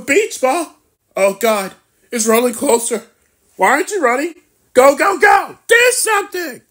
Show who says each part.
Speaker 1: Beach ball? Oh God, it's rolling closer. Why aren't you running? Go, go, go! Do something!